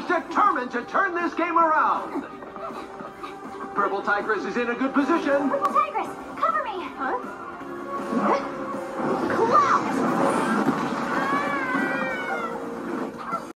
seems determined to turn this game around. Purple Tigress is in a good position. Purple Tigress,